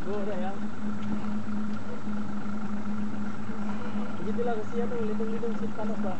Lagu dah yang. Begitulah kesian tu, lidung-lidung si panas bah.